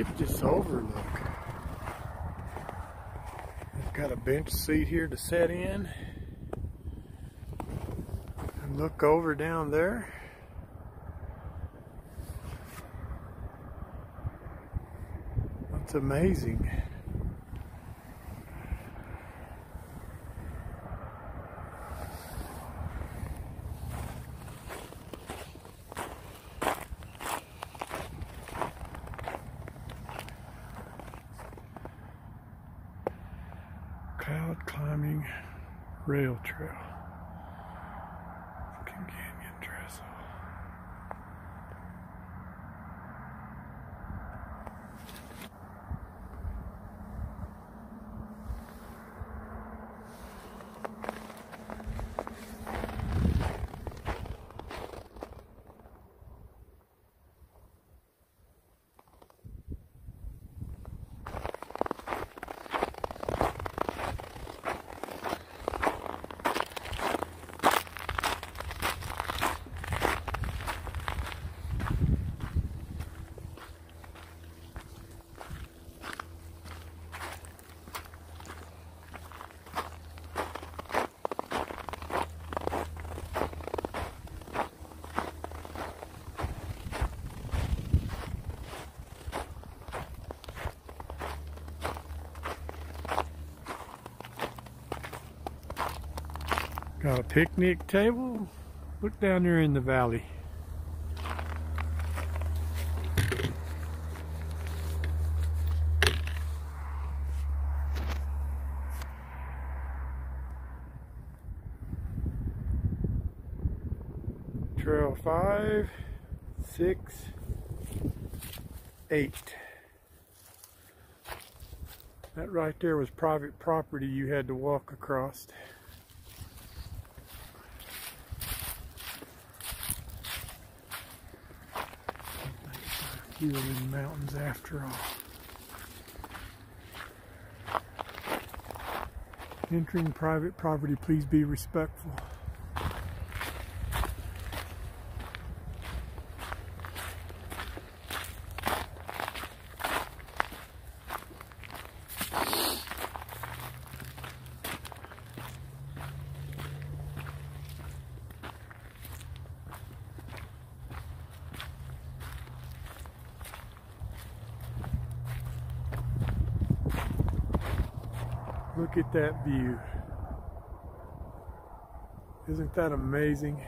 At this overlook. I've got a bench seat here to set in. And look over down there. That's amazing. Cloud climbing rail trail. Canyon Got a picnic table. Look down there in the valley. Trail five, six, eight. That right there was private property you had to walk across. Few of the mountains after all. Entering private property, please be respectful. Look at that view. Isn't that amazing?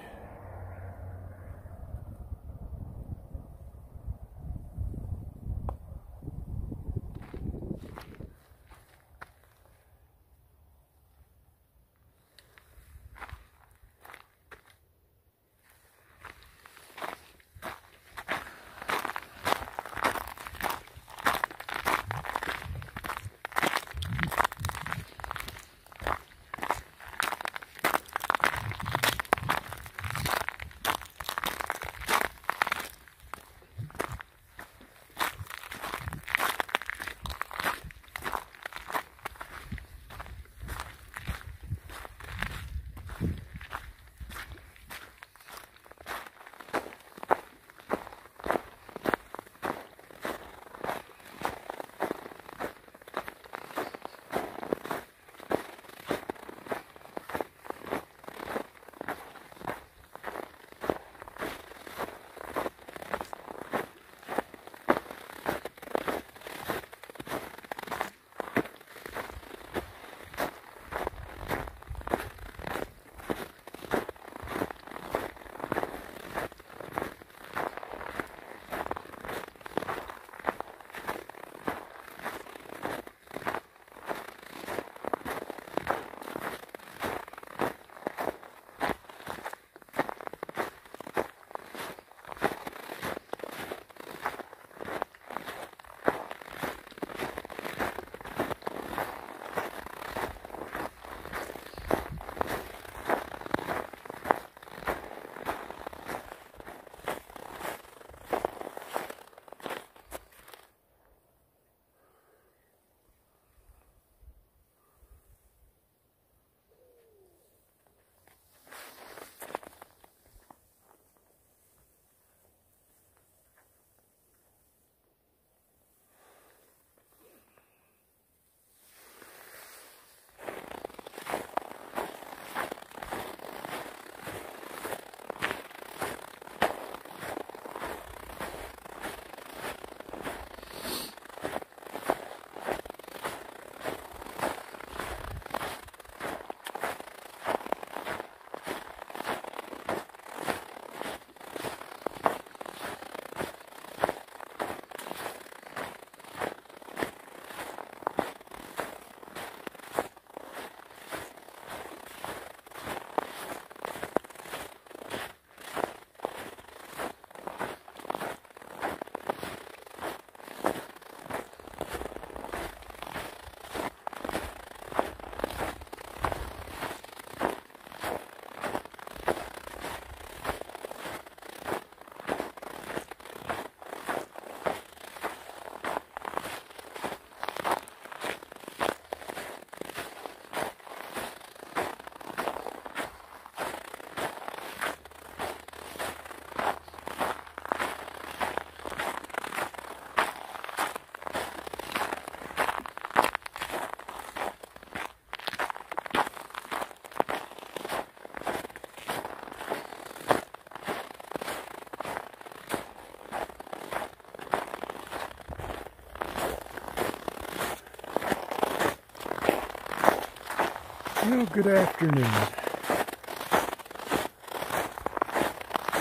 Well, good afternoon.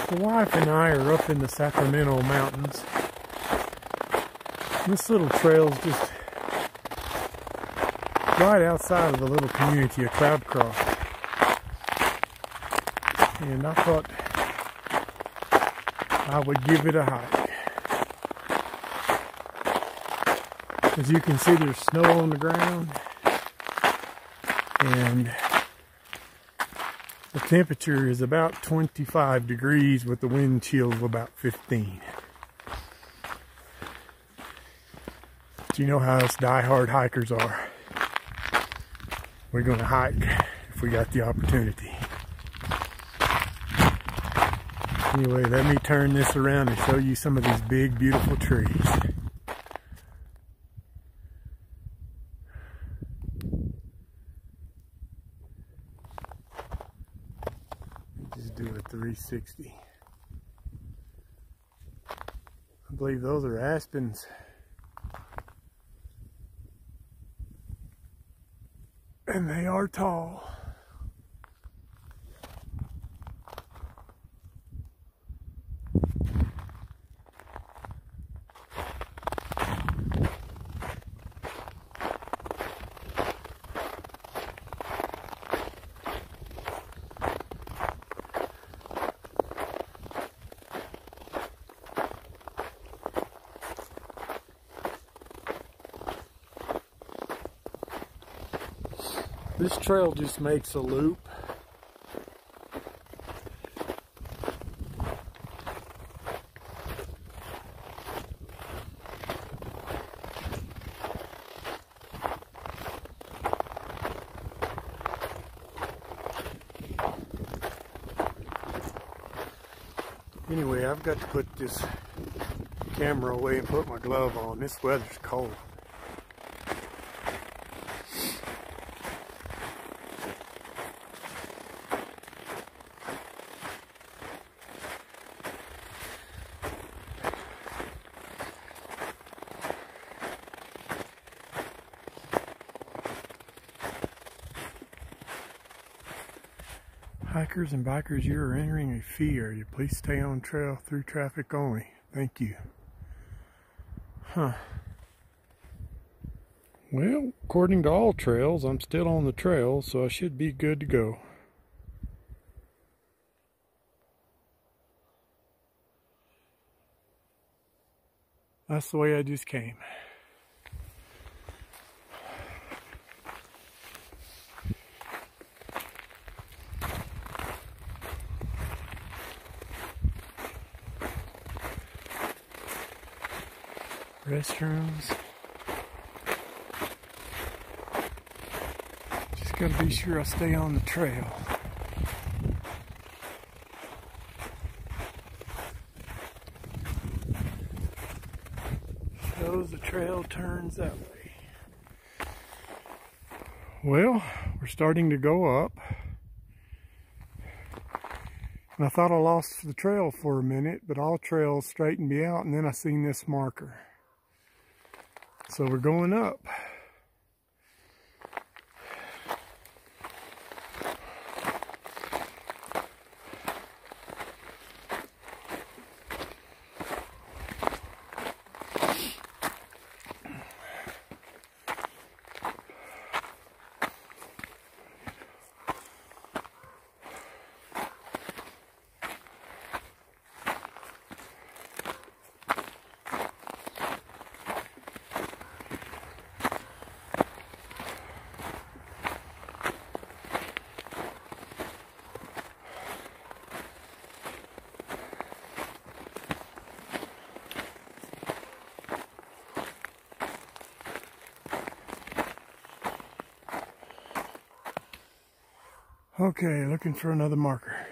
The wife and I are up in the Sacramento mountains. This little trail's just right outside of the little community of Cloudcroft. And I thought I would give it a hike. As you can see, there's snow on the ground and the temperature is about 25 degrees with the wind chill of about 15. Do you know how us die-hard hikers are? We're going to hike if we got the opportunity. Anyway, let me turn this around and show you some of these big, beautiful trees. Just do a 360. I believe those are aspens. And they are tall. This trail just makes a loop. Anyway, I've got to put this camera away and put my glove on. This weather's cold. Hikers and bikers, you are entering a fee area. Please stay on trail through traffic only. Thank you. Huh. Well, according to AllTrails, I'm still on the trail, so I should be good to go. That's the way I just came. Restrooms. Just gotta be sure I stay on the trail. Shows the trail turns that way. Well, we're starting to go up. And I thought I lost the trail for a minute, but AllTrails straightened me out and then I seen this marker. So we're going up. Okay, looking for another marker.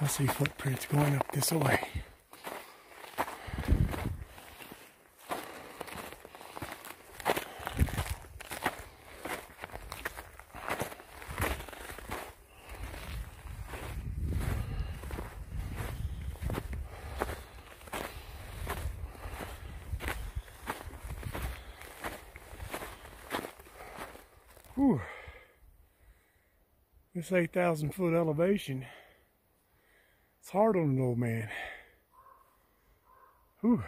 I see footprints going up this way. Whew. This 8,000 foot elevation, it's hard on an old man. Whew.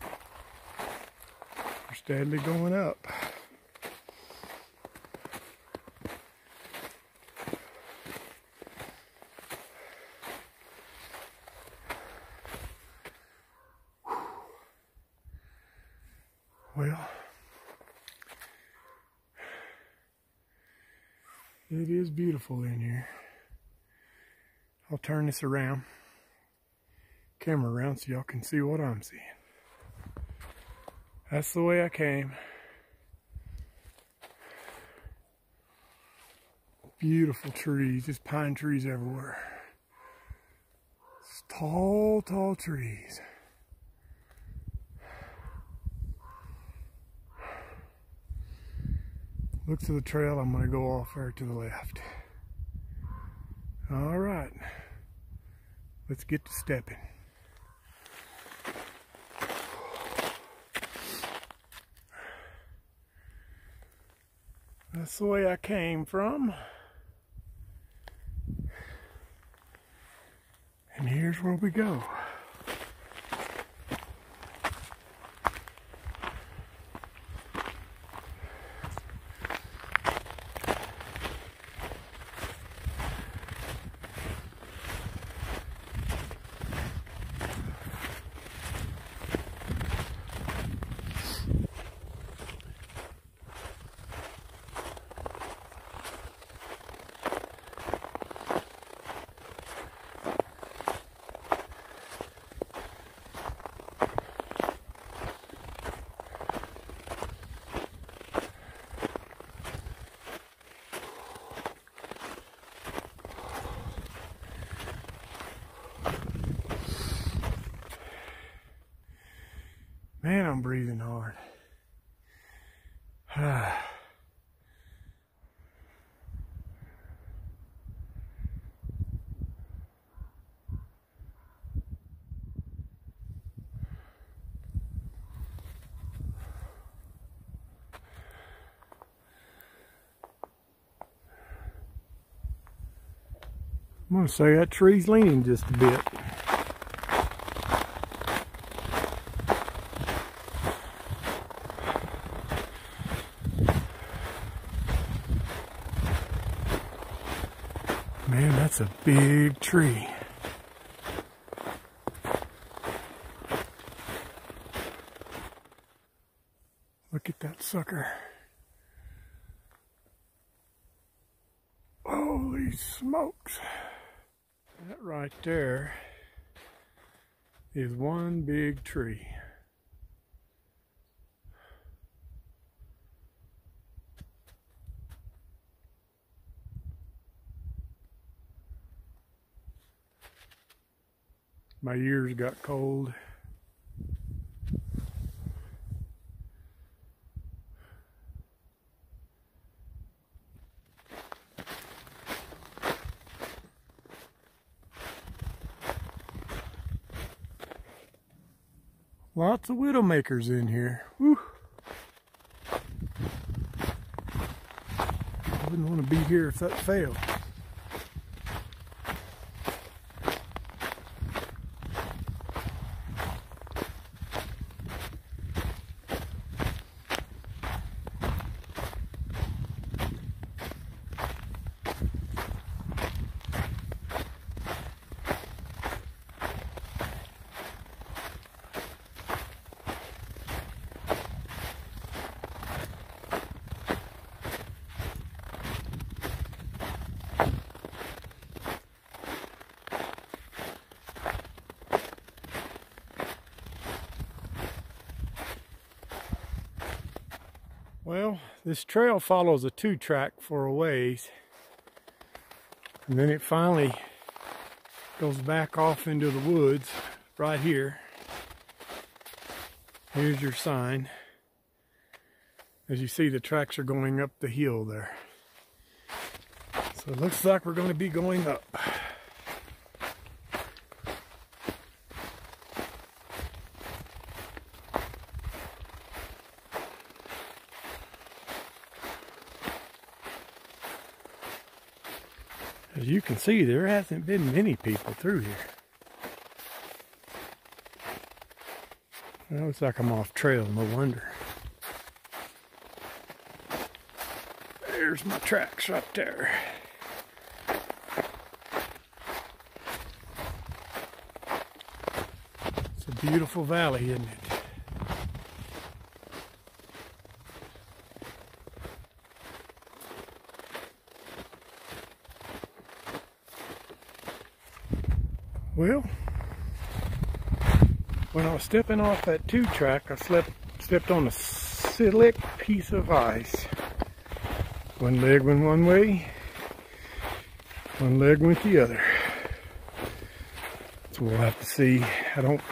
We're steadily going up. Beautiful in here. I'll turn this around, camera around so y'all can see what I'm seeing. That's the way I came. Beautiful trees, just pine trees everywhere. Just tall, tall trees. Look to the trail, I'm going to go off there to the left. All right, let's get to stepping. That's the way I came from. And here's where we go. Man, I'm breathing hard. I'm going to say that tree's leaning just a bit. Man, that's a big tree. Look at that sucker. Holy smokes. That right there is one big tree. My ears got cold. Lots of widowmakers in here. Whew. I wouldn't want to be here if that failed. Well, this trail follows a two track for a ways. And then it finally goes back off into the woods right here. Here's your sign. As you see, the tracks are going up the hill there. So it looks like we're going to be going up. As you can see, there hasn't been many people through here. It looks like I'm off trail, no wonder. There's my tracks right there. It's a beautiful valley, isn't it? Well, when I was stepping off that two track, I slept, stepped on a slick piece of ice. One leg went one way, one leg went the other. So we'll have to see. I don't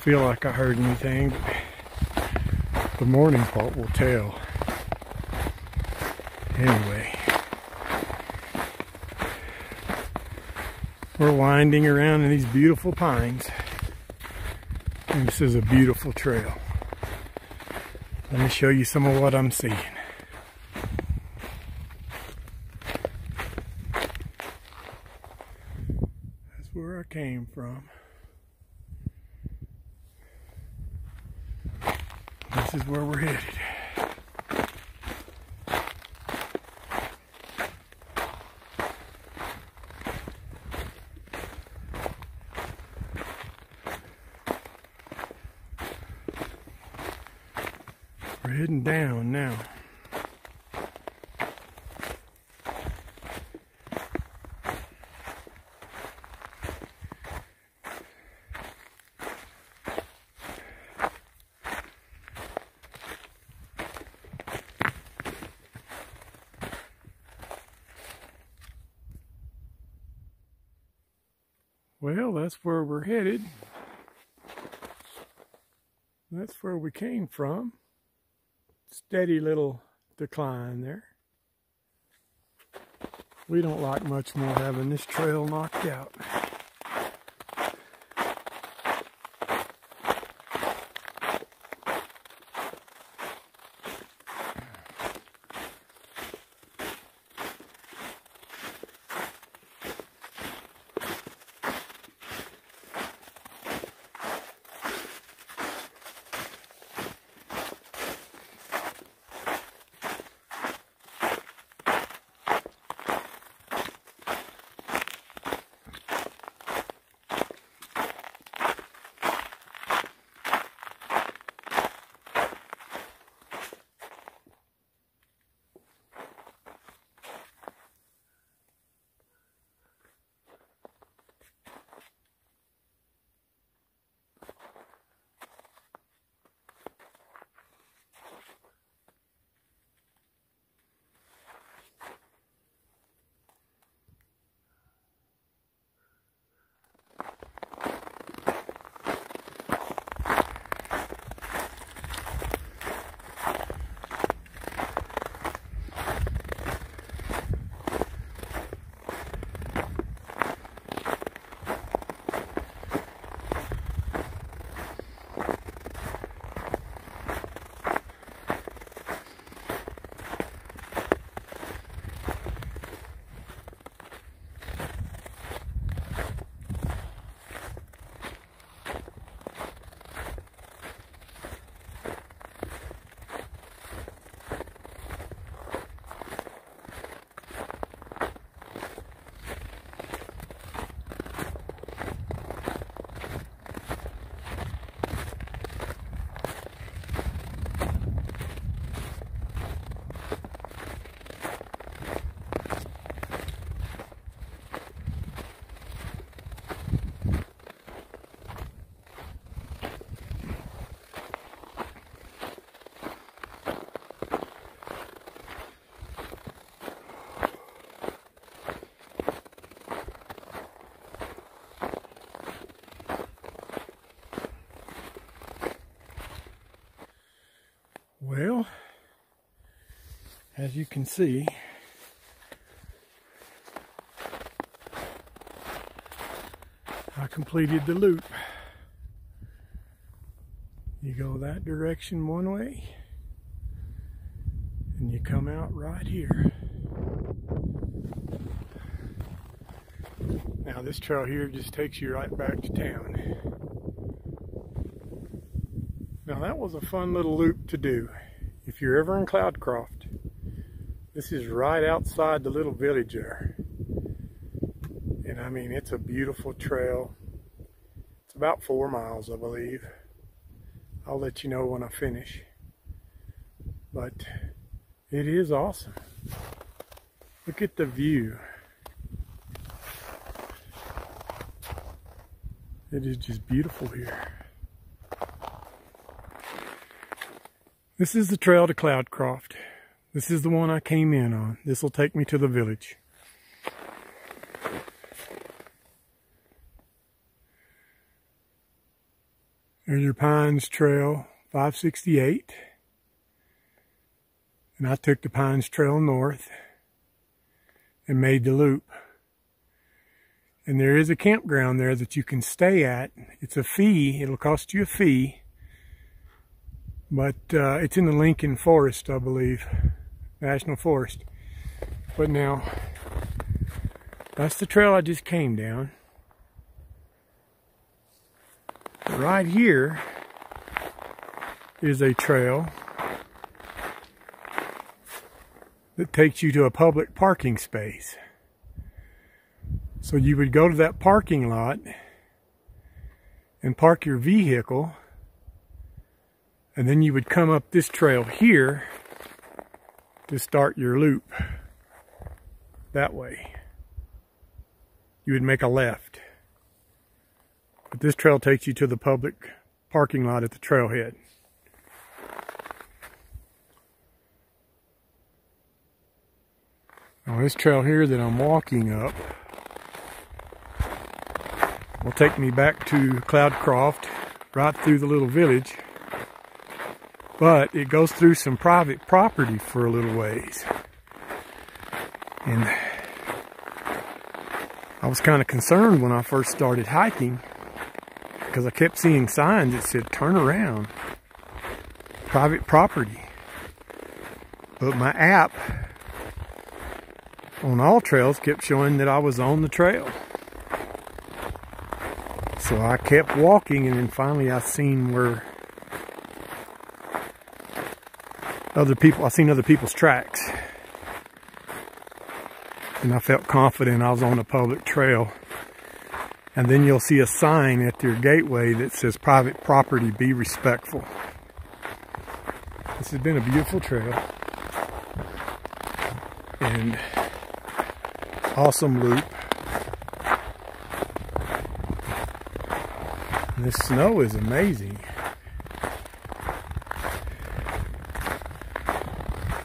feel like I heard anything, but the morning part will tell. Anyway. We're winding around in these beautiful pines. And this is a beautiful trail. Let me show you some of what I'm seeing. That's where I came from. This is where we're headed. We're heading down now. Well, that's where we're headed. That's where we came from steady little decline there. We don't like much more having this trail knocked out. Well, as you can see, I completed the loop. You go that direction one way, and you come out right here. Now this trail here just takes you right back to town. Now that was a fun little loop to do. If you're ever in Cloudcroft, this is right outside the little village there. And I mean, it's a beautiful trail. It's about four miles, I believe. I'll let you know when I finish. But it is awesome. Look at the view. It is just beautiful here. This is the trail to Cloudcroft. This is the one I came in on. This will take me to the village. There's your Pines Trail 568. And I took the Pines Trail north and made the loop. And there is a campground there that you can stay at. It's a fee. It'll cost you a fee but uh, it's in the Lincoln Forest, I believe, National Forest. But now, that's the trail I just came down. Right here is a trail that takes you to a public parking space. So you would go to that parking lot and park your vehicle and then you would come up this trail here to start your loop that way. You would make a left. But this trail takes you to the public parking lot at the trailhead. Now this trail here that I'm walking up will take me back to Cloudcroft, right through the little village. But it goes through some private property for a little ways. And I was kind of concerned when I first started hiking because I kept seeing signs that said turn around, private property. But my app on AllTrails kept showing that I was on the trail. So I kept walking and then finally I seen where other people, I seen other people's tracks. And I felt confident I was on a public trail. And then you'll see a sign at your gateway that says private property, be respectful. This has been a beautiful trail. And awesome loop. And this snow is amazing.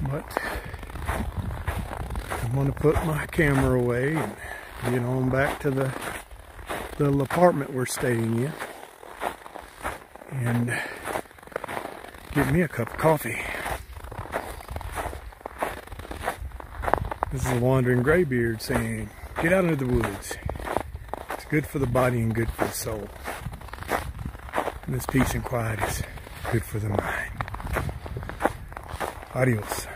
But I'm going to put my camera away and get on back to the little apartment we're staying in and get me a cup of coffee. This is a wandering graybeard saying, get out into the woods. It's good for the body and good for the soul. And this peace and quiet is good for the mind. Adios.